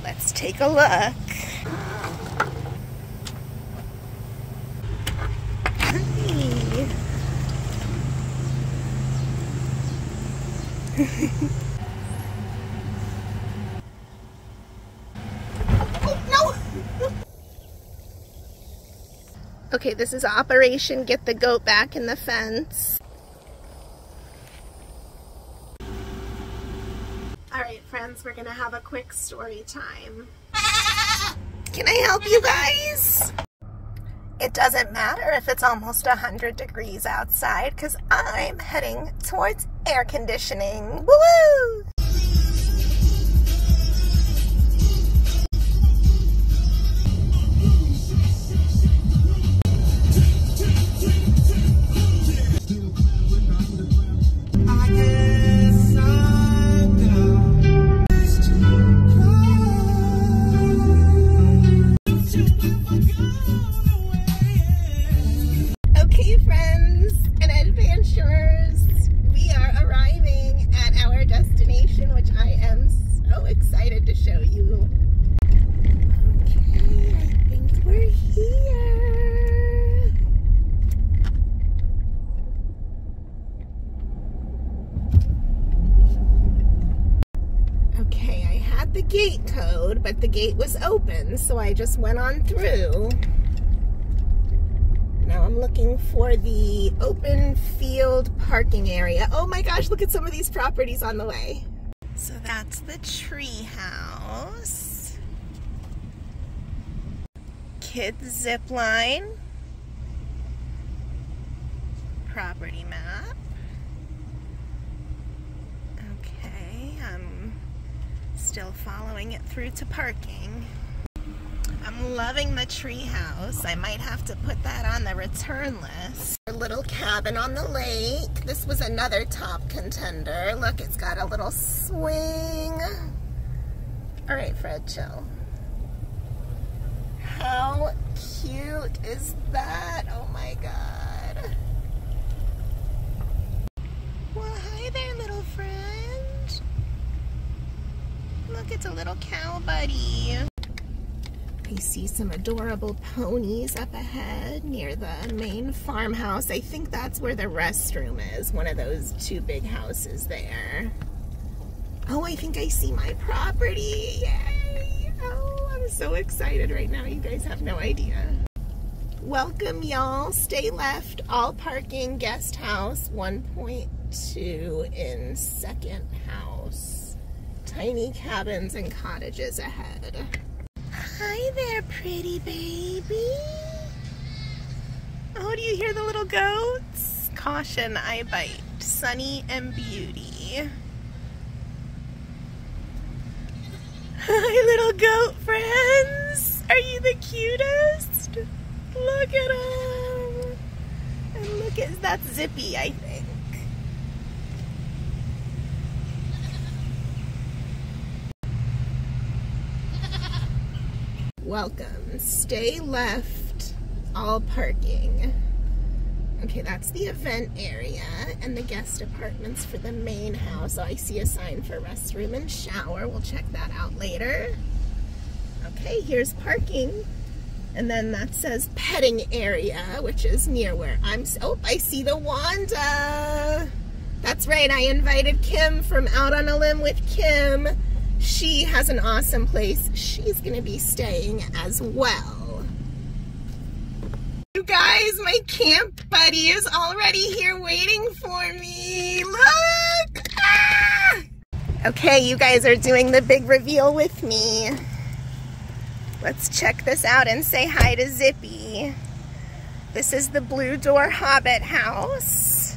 Let's take a look. oh, no! okay, this is Operation Get the Goat Back in the Fence. We're gonna have a quick story time. Can I help you guys? It doesn't matter if it's almost 100 degrees outside because I'm heading towards air conditioning. Woo! Open, so I just went on through. Now I'm looking for the open field parking area. Oh my gosh, look at some of these properties on the way. So that's the tree house. Kids zip line. Property map. Okay, I'm still following it through to parking. I'm loving the treehouse. I might have to put that on the return list. A little cabin on the lake. This was another top contender. Look, it's got a little swing. All right, Fred, chill. How cute is that? Oh my God. Well, hi there, little friend. Look, it's a little cow buddy. I see some adorable ponies up ahead near the main farmhouse. I think that's where the restroom is, one of those two big houses there. Oh, I think I see my property. Yay! Oh, I'm so excited right now. You guys have no idea. Welcome, y'all. Stay left. All parking guest house 1.2 in second house tiny cabins and cottages ahead. Hi there, pretty baby. Oh, do you hear the little goats? Caution, I bite. Sunny and Beauty. Hi, little goat friends. Are you the cutest? Look at them. And look at, that's Zippy, I think. Welcome. Stay left, all parking. Okay, that's the event area and the guest apartments for the main house. Oh, I see a sign for restroom and shower. We'll check that out later. Okay, here's parking. And then that says petting area, which is near where I'm, oh, I see the Wanda. That's right, I invited Kim from Out on a Limb with Kim she has an awesome place she's gonna be staying as well. You guys, my camp buddy is already here waiting for me. Look! Ah! Okay, you guys are doing the big reveal with me. Let's check this out and say hi to Zippy. This is the Blue Door Hobbit house.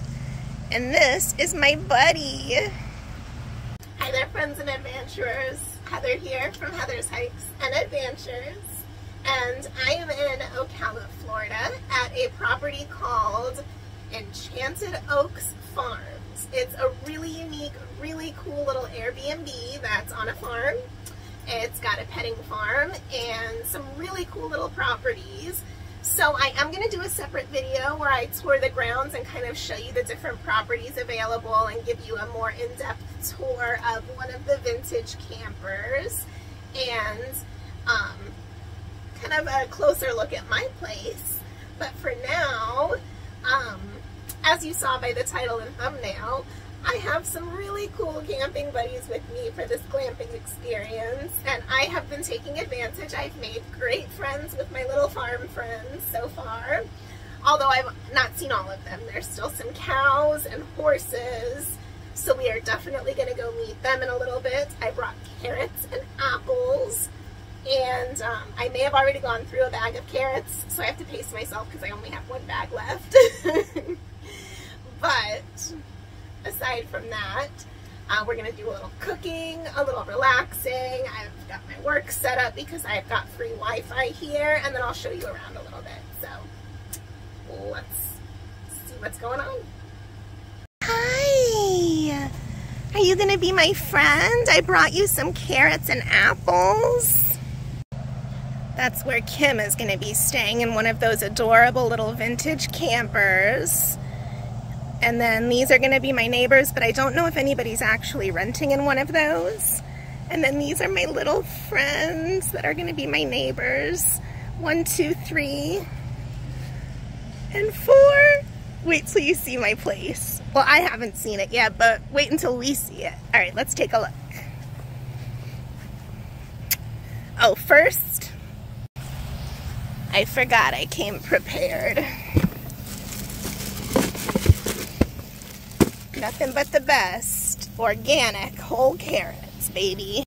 And this is my buddy. There friends and adventurers. Heather here from Heather's Hikes and Adventures. And I am in Ocala, Florida at a property called Enchanted Oaks Farms. It's a really unique, really cool little Airbnb that's on a farm. It's got a petting farm and some really cool little properties. So I am going to do a separate video where I tour the grounds and kind of show you the different properties available and give you a more in-depth tour of one of the vintage campers. and um, kind of a closer look at my place. But for now, um, as you saw by the title and thumbnail, I have some really cool camping buddies with me for this glamping experience, and I have been taking advantage. I've made great friends with my little farm friends so far, although I've not seen all of them. There's still some cows and horses, so we are definitely going to go meet them in a little bit. I brought carrots and apples, and um, I may have already gone through a bag of carrots, so I have to pace myself because I only have one bag left. but aside from that, uh, we're going to do a little cooking, a little relaxing. I've got my work set up because I've got free Wi-Fi here, and then I'll show you around a little bit. So let's see what's going on. Hi! Are you going to be my friend? I brought you some carrots and apples. That's where Kim is going to be staying in one of those adorable little vintage campers. And then these are gonna be my neighbors, but I don't know if anybody's actually renting in one of those. And then these are my little friends that are gonna be my neighbors. One, two, three, and four. Wait till you see my place. Well, I haven't seen it yet, but wait until we see it. All right, let's take a look. Oh, first, I forgot I came prepared. Nothing but the best. Organic, whole carrots, baby.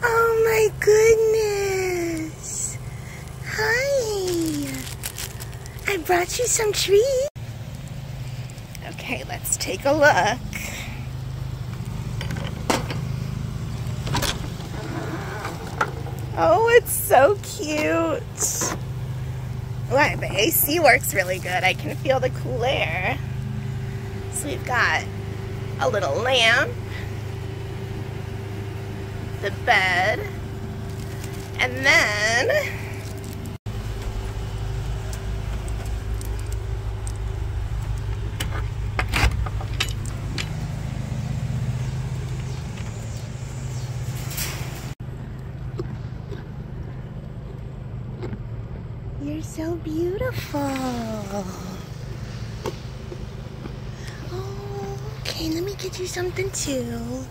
Oh my goodness. Hi. I brought you some treats. Okay, let's take a look. Oh, it's so cute. Wow, the AC works really good. I can feel the cool air. We've got a little lamp, the bed, and then You're so beautiful. Get you something too.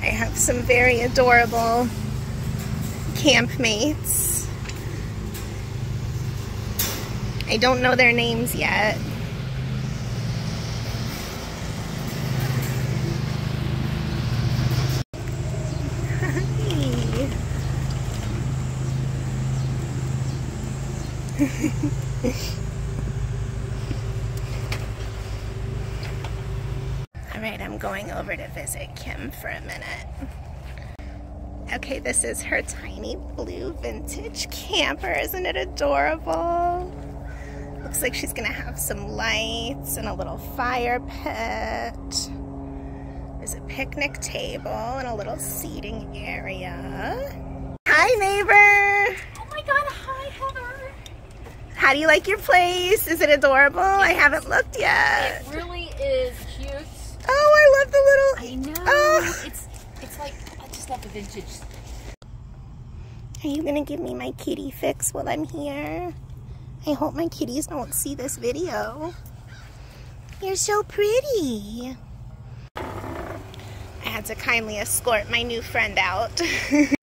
I have some very adorable campmates. I don't know their names yet. All right, I'm going over to visit Kim for a minute. Okay, this is her tiny blue vintage camper. Isn't it adorable? Looks like she's gonna have some lights and a little fire pit. There's a picnic table and a little seating area. Hi, neighbor. Oh my god, hi, Heather. How do you like your place? Is it adorable? I haven't looked yet. It really is cute. Oh, I love the little. I know. Oh. It's it's like I just love the vintage. Are you gonna give me my kitty fix while I'm here? I hope my kitties don't see this video. You're so pretty. I had to kindly escort my new friend out.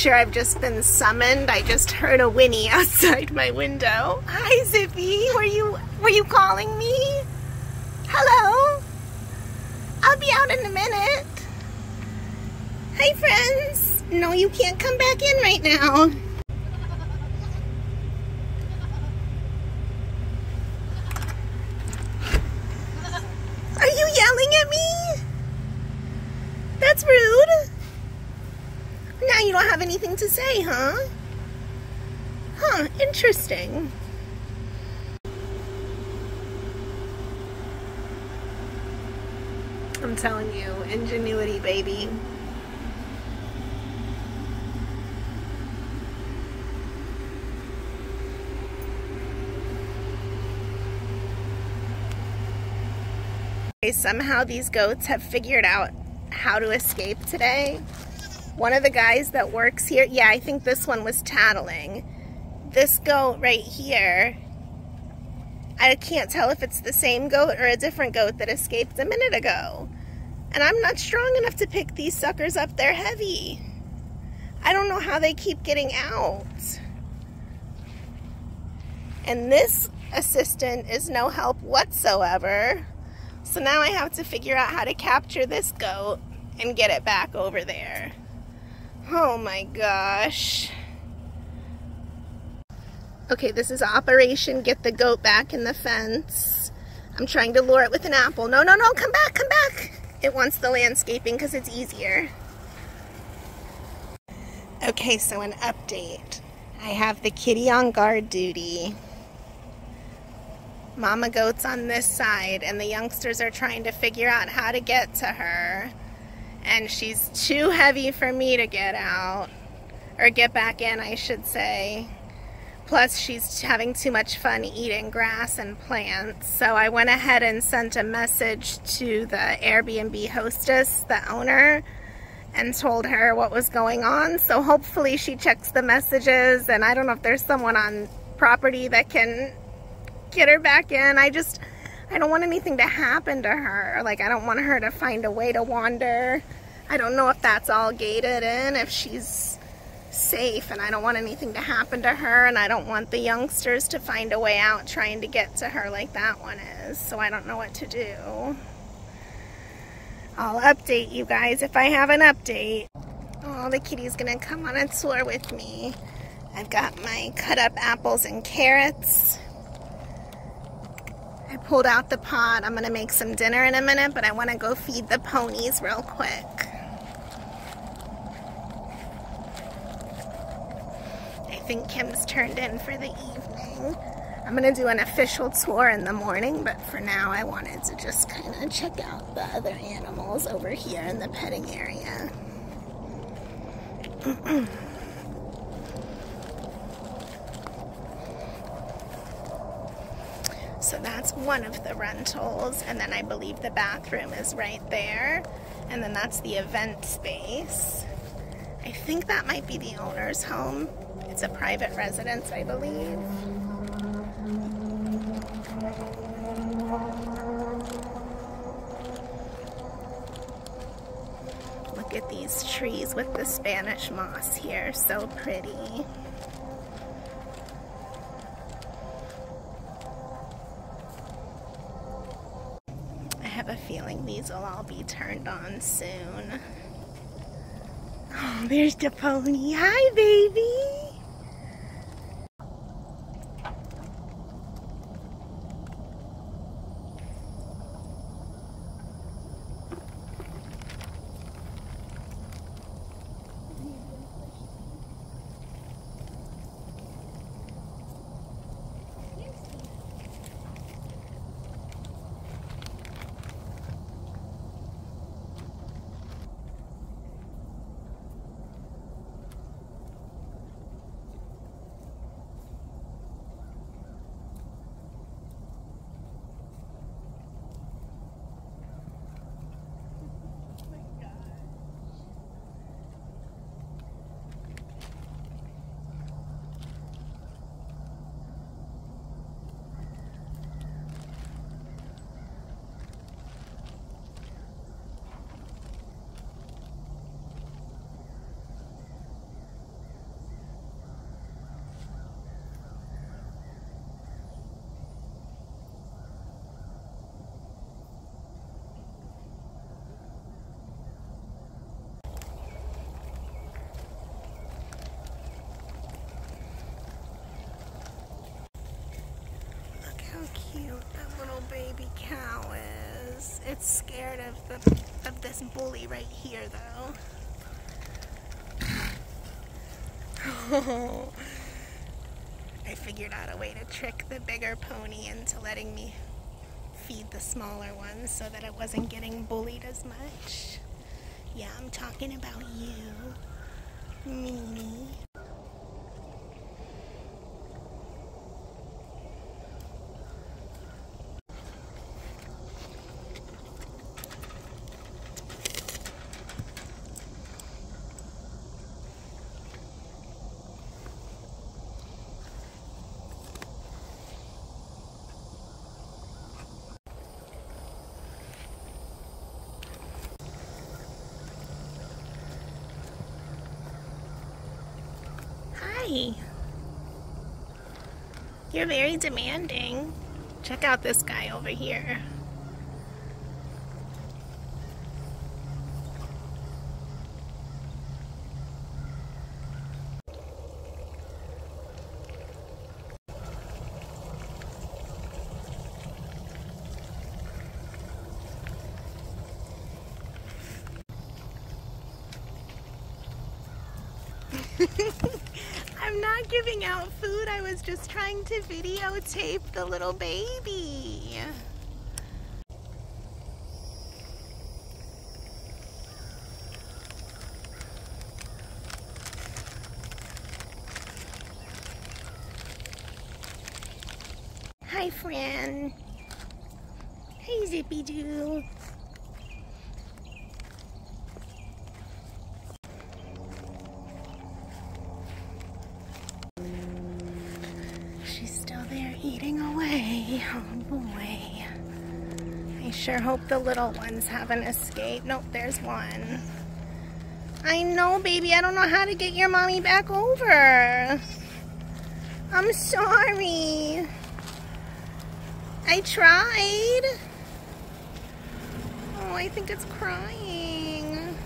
Sure, I've just been summoned. I just heard a whinny outside my window. Hi, Zippy. Were you were you calling me? Hello. I'll be out in a minute. Hi, friends. No, you can't come back in right now. Are you yelling at me? That's rude. Now you don't have anything to say, huh? Huh, interesting. I'm telling you, ingenuity, baby. Somehow these goats have figured out how to escape today. One of the guys that works here, yeah, I think this one was tattling. This goat right here, I can't tell if it's the same goat or a different goat that escaped a minute ago. And I'm not strong enough to pick these suckers up. They're heavy. I don't know how they keep getting out. And this assistant is no help whatsoever. So now I have to figure out how to capture this goat and get it back over there. Oh my gosh. Okay, this is Operation Get the Goat Back in the Fence. I'm trying to lure it with an apple. No, no, no, come back, come back. It wants the landscaping because it's easier. Okay, so an update. I have the kitty on guard duty. Mama goat's on this side, and the youngsters are trying to figure out how to get to her. And she's too heavy for me to get out, or get back in, I should say. Plus, she's having too much fun eating grass and plants. So I went ahead and sent a message to the Airbnb hostess, the owner, and told her what was going on. So hopefully she checks the messages, and I don't know if there's someone on property that can get her back in. I just, I don't want anything to happen to her. Like, I don't want her to find a way to wander. I don't know if that's all gated in, if she's safe, and I don't want anything to happen to her, and I don't want the youngsters to find a way out trying to get to her like that one is. So I don't know what to do. I'll update you guys if I have an update. Oh, the kitty's gonna come on a tour with me. I've got my cut up apples and carrots. I pulled out the pot. I'm gonna make some dinner in a minute, but I wanna go feed the ponies real quick. I think Kim's turned in for the evening. I'm gonna do an official tour in the morning, but for now I wanted to just kind of check out the other animals over here in the petting area. So that's one of the rentals, and then I believe the bathroom is right there, and then that's the event space. I think that might be the owner's home. It's a private residence, I believe. Look at these trees with the Spanish moss here, so pretty. These will all be turned on soon. Oh, there's the pony. Hi, baby. Look how cute that little baby cow is. It's scared of the of this bully right here though. I figured out a way to trick the bigger pony into letting me feed the smaller one so that it wasn't getting bullied as much. Yeah, I'm talking about you, Mimi. You're very demanding. Check out this guy over here. I'm not giving out food. I was just trying to videotape the little baby. Hi, Fran. Hey, Zippy Doo. She's still there eating away. Oh boy. I sure hope the little ones haven't escaped. Nope, there's one. I know, baby. I don't know how to get your mommy back over. I'm sorry. I tried. Oh, I think it's crying.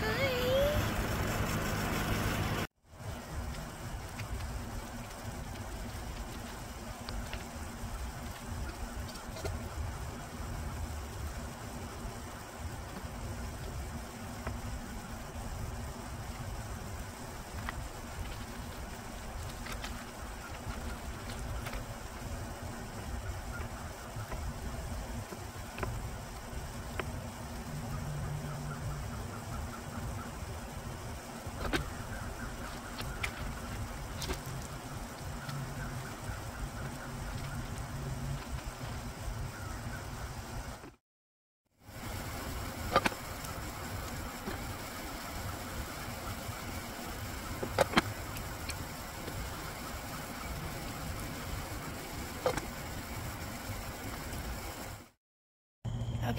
Hi.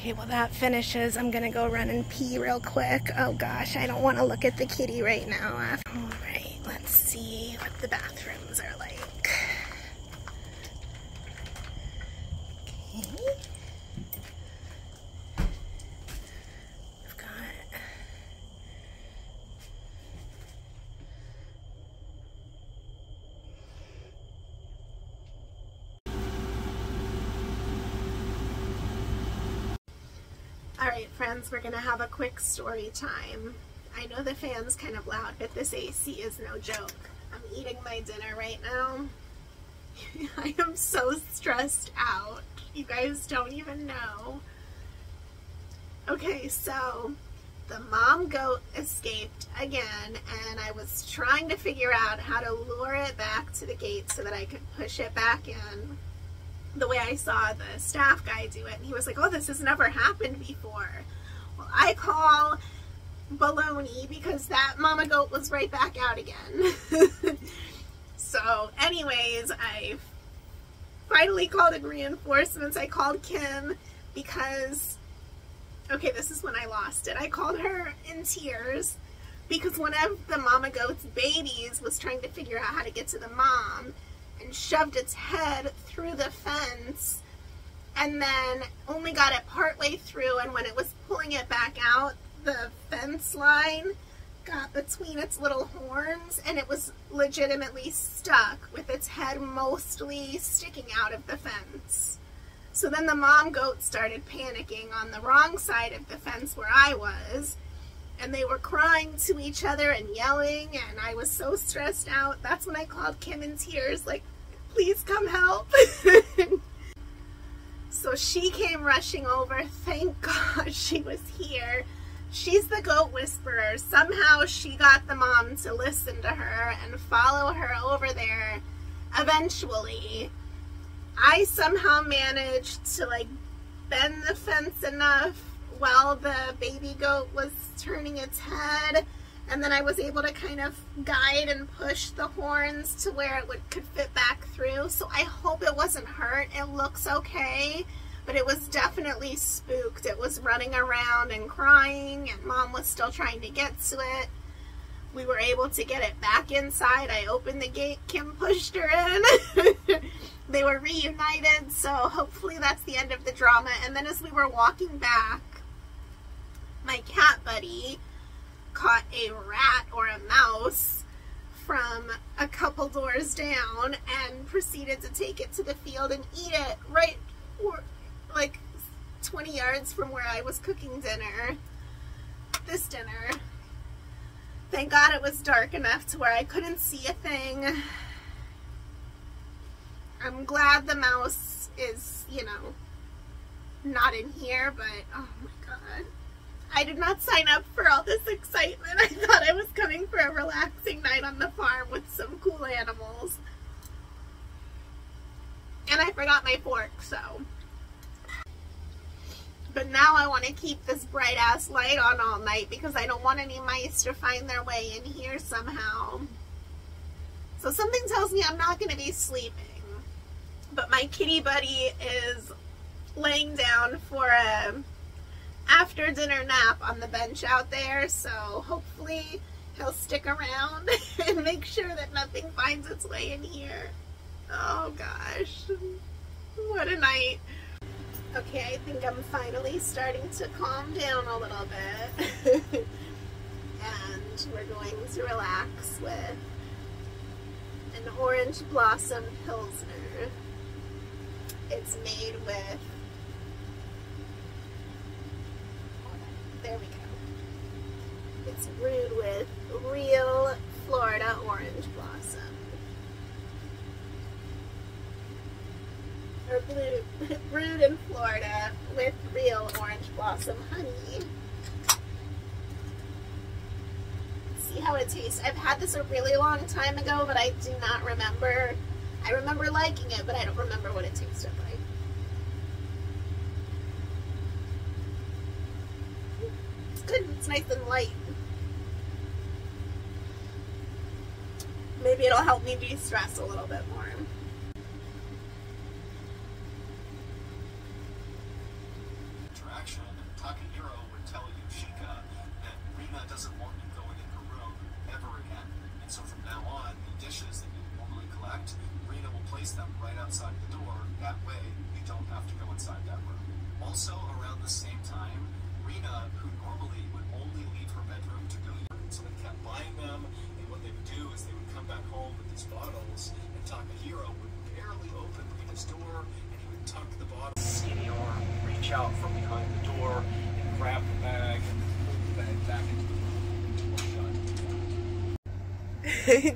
Okay, well that finishes. I'm gonna go run and pee real quick. Oh gosh, I don't want to look at the kitty right now. All right, let's see what the bathrooms are like. Okay. We've got All we're gonna have a quick story time. I know the fan's kind of loud, but this AC is no joke. I'm eating my dinner right now. I am so stressed out. You guys don't even know. Okay, so the mom goat escaped again, and I was trying to figure out how to lure it back to the gate so that I could push it back in the way I saw the staff guy do it. And he was like, oh, this has never happened before. I call baloney because that mama goat was right back out again. so anyways, I finally called in reinforcements. I called Kim because, okay, this is when I lost it. I called her in tears because one of the mama goat's babies was trying to figure out how to get to the mom and shoved its head through the fence and then only got it partway through and when it was pulling it back out the fence line got between its little horns and it was legitimately stuck with its head mostly sticking out of the fence. So then the mom goat started panicking on the wrong side of the fence where I was and they were crying to each other and yelling and I was so stressed out. That's when I called Kim in tears like, please come help. so she came rushing over. Thank God she was here. She's the goat whisperer. Somehow she got the mom to listen to her and follow her over there eventually. I somehow managed to like bend the fence enough while the baby goat was turning its head and then I was able to kind of guide and push the horns to where it would could fit back through. So I hope it wasn't hurt. It looks okay, but it was definitely spooked. It was running around and crying and mom was still trying to get to it. We were able to get it back inside. I opened the gate. Kim pushed her in. they were reunited, so hopefully that's the end of the drama. And then as we were walking back, my cat buddy caught a rat or a mouse from a couple doors down and proceeded to take it to the field and eat it right or like 20 yards from where I was cooking dinner. This dinner. Thank God it was dark enough to where I couldn't see a thing. I'm glad the mouse is, you know, not in here, but oh my God. I did not sign up for all this excitement. I thought I was coming for a relaxing night on the farm with some cool animals. And I forgot my fork, so. But now I want to keep this bright ass light on all night because I don't want any mice to find their way in here somehow. So something tells me I'm not going to be sleeping. But my kitty buddy is laying down for a after dinner nap on the bench out there, so hopefully he'll stick around and make sure that nothing finds its way in here. Oh gosh, what a night. Okay, I think I'm finally starting to calm down a little bit. and we're going to relax with an orange blossom pilsner. It's made with there we go. It's brewed with real Florida orange blossom. Or blue, brewed in Florida with real orange blossom honey. See how it tastes. I've had this a really long time ago, but I do not remember. I remember liking it, but I don't remember what it tasted like. nice and light. Maybe it'll help me de-stress a little bit more. Takahiro would tell that doesn't want going in her room ever again. And so from now on, the dishes that normally will place them right outside the door. That way, you don't have to go inside that room. Also, around the same time, Rena, who normally would only leave her bedroom to go so they kept buying them. And what they would do is they would come back home with these bottles, and Takahiro would barely open Rena's door, and he would tuck the bottle, skinny arm, reach out from behind the door, and grab the bag, and the bag back into the.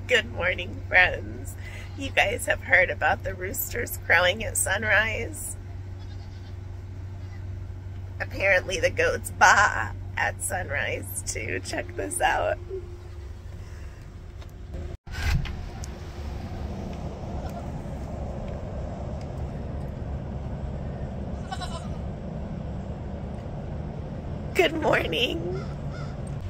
Good morning, friends. You guys have heard about the roosters crowing at sunrise. Apparently, the goats baa at sunrise too. Check this out. Good morning.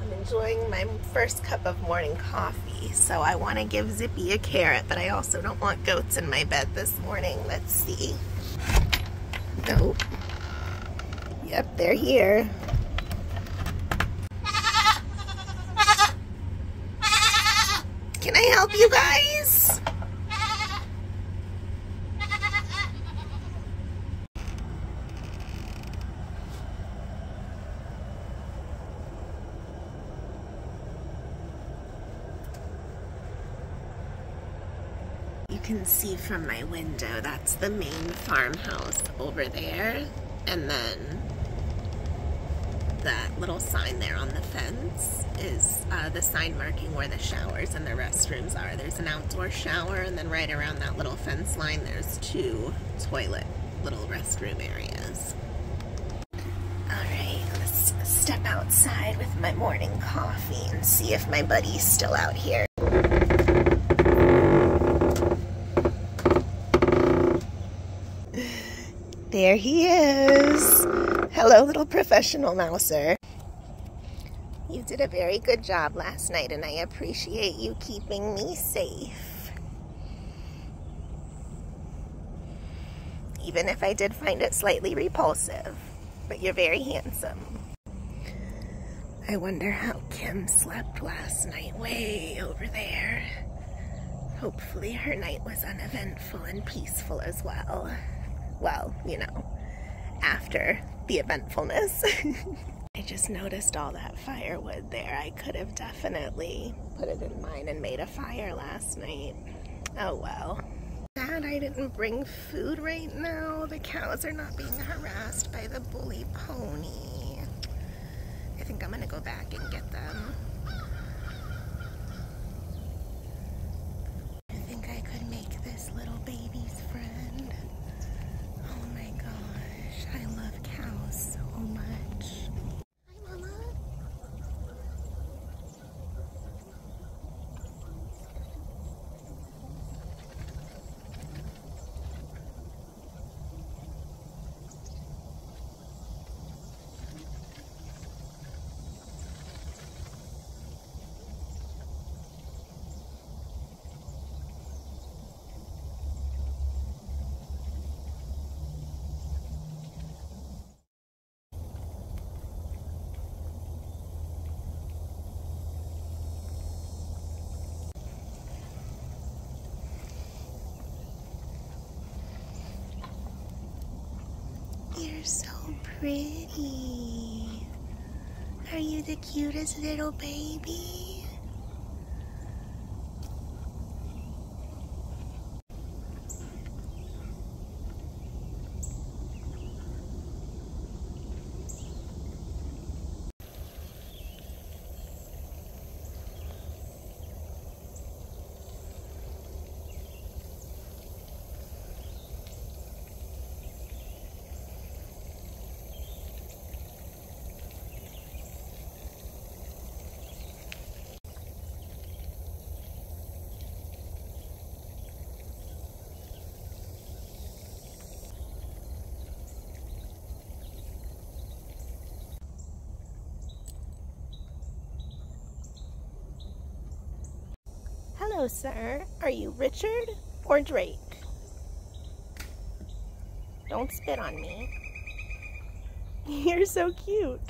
I'm enjoying my first cup of morning coffee, so I want to give Zippy a carrot, but I also don't want goats in my bed this morning. Let's see. Nope. Yep, they're here. Can I help you guys? You can see from my window, that's the main farmhouse over there. And then that little sign there on the fence is uh, the sign marking where the showers and the restrooms are. There's an outdoor shower, and then right around that little fence line, there's two toilet little restroom areas. Alright, let's step outside with my morning coffee and see if my buddy's still out here. There he is. Hello, little professional mouser. You did a very good job last night, and I appreciate you keeping me safe. Even if I did find it slightly repulsive, but you're very handsome. I wonder how Kim slept last night, way over there. Hopefully, her night was uneventful and peaceful as well well, you know, after the eventfulness. I just noticed all that firewood there. I could have definitely put it in mine and made a fire last night. Oh well. Sad I didn't bring food right now. The cows are not being harassed by the bully pony. I think I'm gonna go back and get them. I think I could make this little baby's friend. Oh my gosh, I love cows so much. Hi, Mama. You're so pretty. Are you the cutest little baby? Hello, sir. Are you Richard or Drake? Don't spit on me. You're so cute.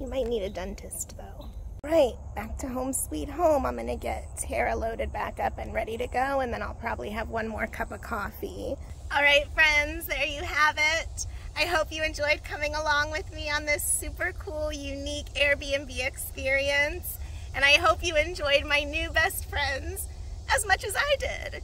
You might need a dentist, though. Right, back to home sweet home. I'm gonna get Terra loaded back up and ready to go, and then I'll probably have one more cup of coffee. All right, friends, there you have it. I hope you enjoyed coming along with me on this super cool, unique Airbnb experience. And I hope you enjoyed my new best friends as much as I did.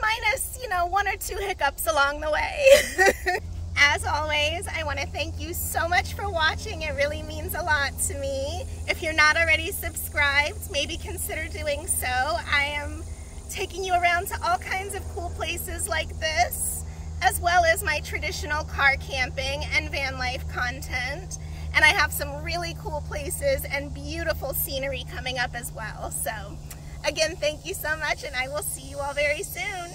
Minus, you know, one or two hiccups along the way. As always, I want to thank you so much for watching. It really means a lot to me. If you're not already subscribed, maybe consider doing so. I am taking you around to all kinds of cool places like this, as well as my traditional car camping and van life content. And I have some really cool places and beautiful scenery coming up as well. So again, thank you so much and I will see you all very soon.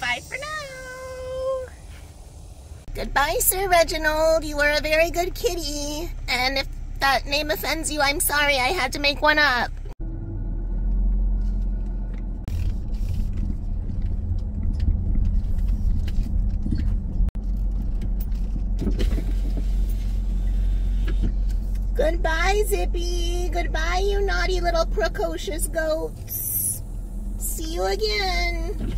Bye for now. Goodbye, Sir Reginald. You are a very good kitty. And if that name offends you, I'm sorry. I had to make one up. Goodbye, Zippy. Goodbye, you naughty little precocious goats. See you again.